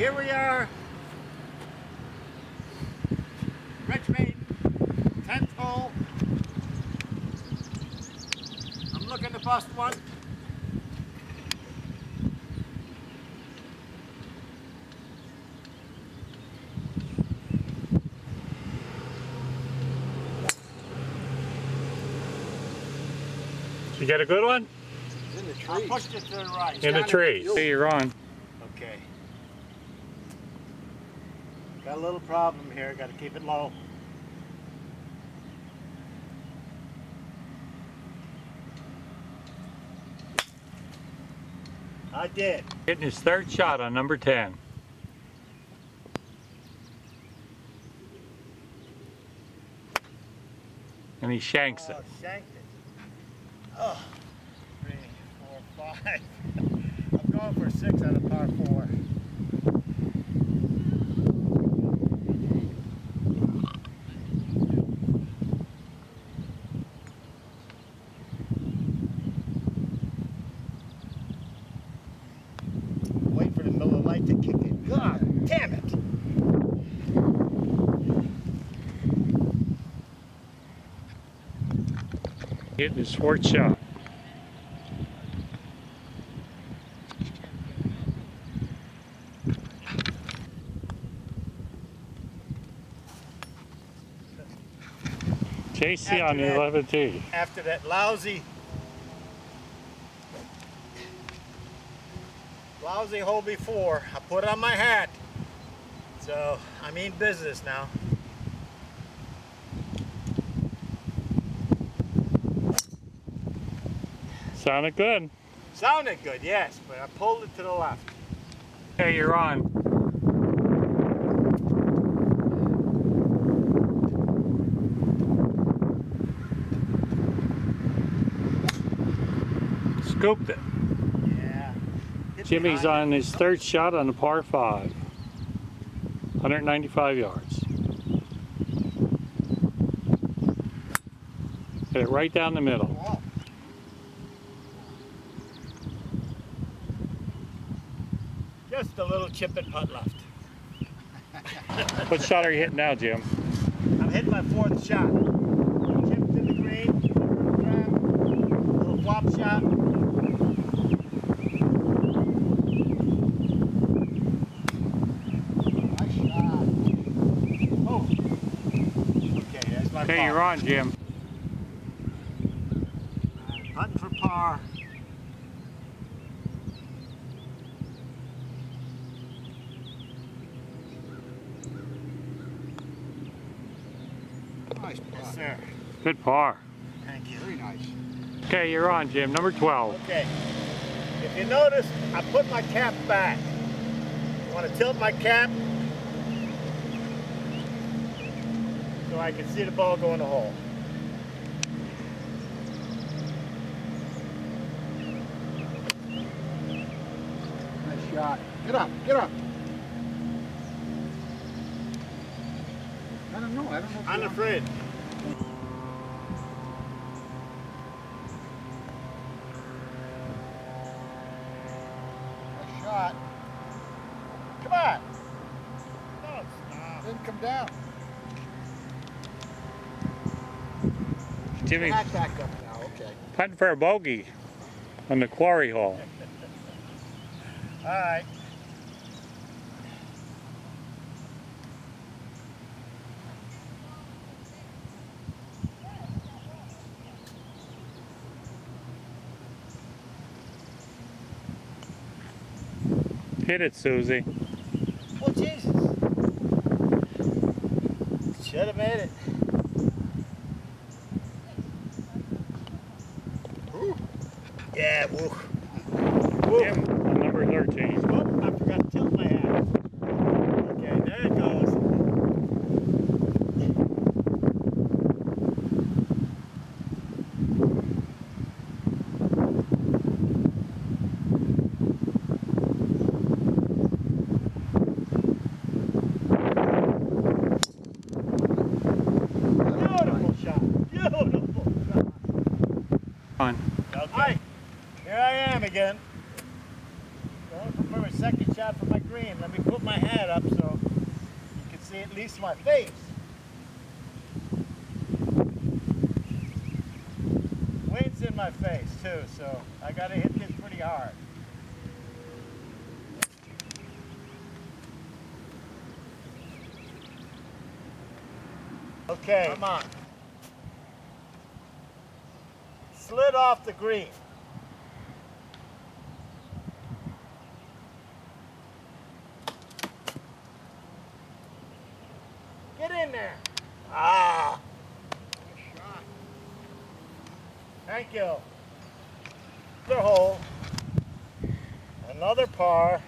here we are. Rich Maiden, 10th hole. I'm looking to bust one. You got a good one? In the tree. I pushed it to the right. In the trees. Hey, you're on. Okay. Got a little problem here. Got to keep it low. I did. Getting his third shot on number 10. And he shanks it. Oh, shanked it. Oh, three, four, five. I'm going for six out of par four. Wait for the Miller Lite to kick in. God damn it! Hitting his fourth shot. JC on the After that- 11th tee. after that lousy lousy hole before. I put on my hat. So I mean business now. Sounded good. Sounded good, yes, but I pulled it to the left. Hey, you're on. Scooped it. Yeah. Hit Jimmy's on his third shot on the par 5. 195 yards. Hit it right down the middle. Just a little chip and putt left. What shot are you hitting now, Jim? I'm hitting my fourth shot. Chip to the green, grab, little flop shot. Nice shot. Oh. Okay, that's my Okay, par. you're on, Jim. Hunting for par. Nice Yes, putt. sir. Good par. Thank you. Very nice. Okay, you're on, Jim. Number 12. Okay. If you notice, I put my cap back. I want to tilt my cap so I can see the ball go in the hole. Nice shot. Get up. Get up. I don't know. I don't know. I'm you're- afraid. Nice shot. Come on. Don't stop. Didn't come down. Jimmy back up now. Okay. putting for a bogey on the quarry hole. All right. Hit it, Susie. Oh, Jesus. Should have made it. Yeah, woo. Woo. Jim on number 13. Oh, I forgot to tilt my hat. Okay, there it goes. Beautiful shot. Beautiful shot. On. Okay. Hi. Here I am again. Going for my second shot for my green. Let me put my hat up so you can see at least my face. Wind's in my face too, so I gotta hit this pretty hard. Okay. Come on. Slid off the green. Get in there. Ah. Nice shot. Thank you. Another hole. Another par.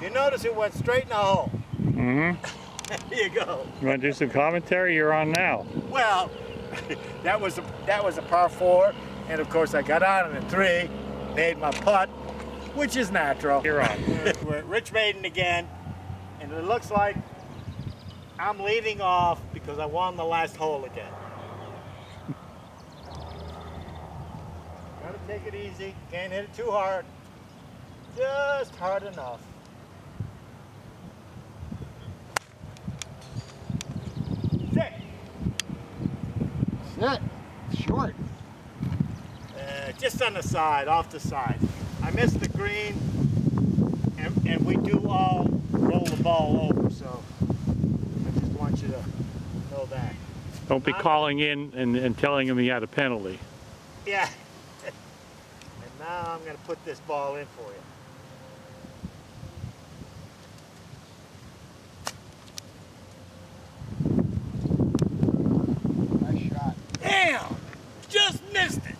You notice it went straight in the hole. Mm-hmm. There you go. You want to do some commentary? You're on now. Well, that was a, that was a par four, and of course I got on in a three, made my putt, which is natural. You're on. We're at Rich Maiden again, and it looks like I'm leading off because I won the last hole again. Gotta take it easy. Can't hit it too hard. Just hard enough. Six. Sit. Short. Uh, just on the side, off the side. Missed the green, and, and we do all roll the ball over, so I just want you to know that. Don't be calling in and, and telling him he had a penalty. Yeah. and now I'm going to put this ball in for you. Nice shot. Damn! Just missed it.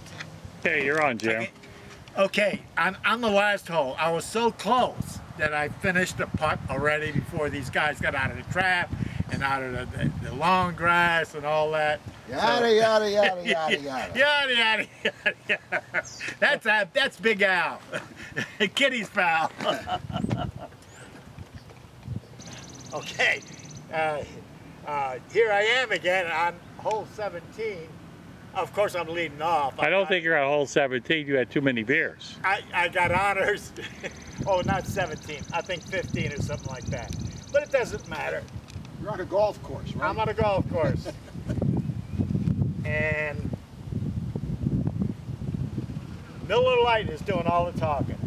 Hey, you're on, Jim. Okay, okay, on, on the last hole, I was so close that I finished the putt already before these guys got out of the trap and out of the, the, the long grass and all that. Yada, yada, yada, yada, yada. Yada yada yada yada. That's a, that's Big Al, Kitty's pal. okay, uh, uh, here I am again on hole 17. Of course, I'm leading off. I don't got- think you're at hole 17. You had too many beers. I, I got honors. oh, not 17. I think 15 or something like that. But it doesn't matter. You're on a golf course, right? I'm on a golf course. and Miller Lite is doing all the talking.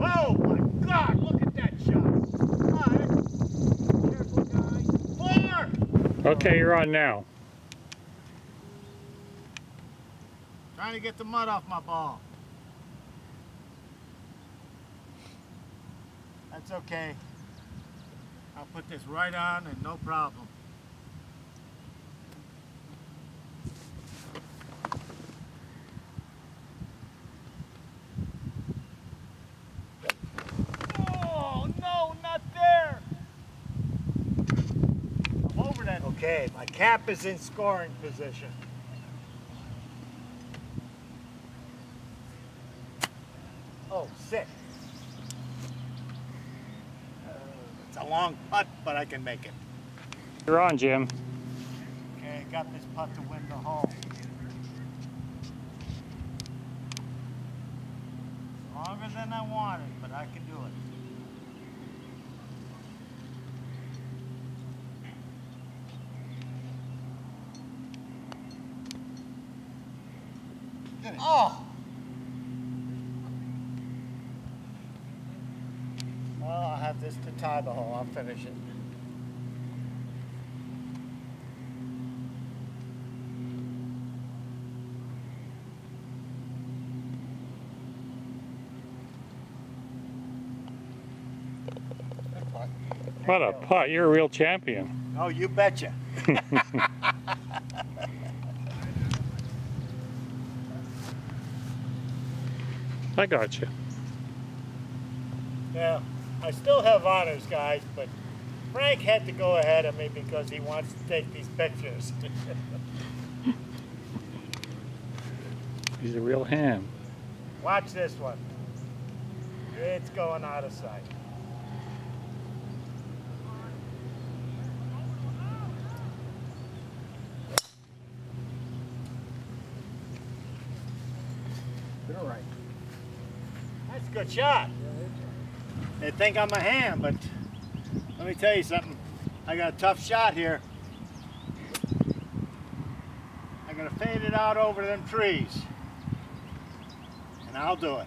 Oh my God, look at that shot. Five. Careful, guy. Four. Okay, you're on now. Trying to get the mud off my ball. That's okay. I'll put this right on and no problem. Oh, no, not there. I'm over that. Okay, my cap is in scoring position. Oh, six. Uh, it's a long putt, but I can make it. You're on, Jim. Okay, I got this putt to win the hole. Longer than I wanted, but I can do it. It. Oh! Well, I'll have this to tie the hole. I'll finish it. What a putt. You're a real champion. Oh, you betcha. I got you. Yeah, I still have honors, guys, but Frank had to go ahead of me because he wants to take these pictures. He's a real ham. Watch this one. It's going out of sight. All right. A good shot. They think I'm a ham, but let me tell you something. I got a tough shot here. I'm going to fade it out over them trees. And I'll do it.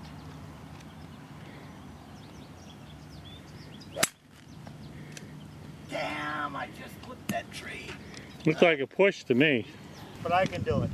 Damn, I just clipped that tree. Looks like a push to me. But I can do it.